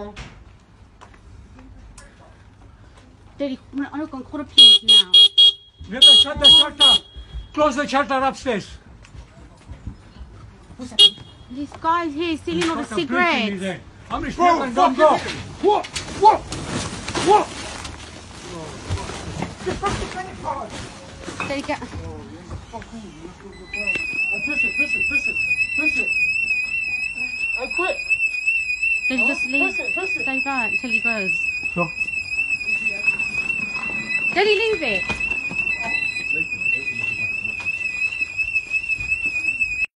Home, bro. Daddy, I'm gonna call the police now. Nigga, shut the shutter. Close the shutter upstairs. What's that? This guy's here stealing all the Shut cigarettes. his head. How many Bro, smoke don't fuck go? you. What? What? What? Get back the credit card. Daddy, get. Fuck you. Hey, push it, push it, push it, push it. Hey, quick. Daddy, just leave. Push it, push it. Daddy, go until he goes. So, Daddy, leave it.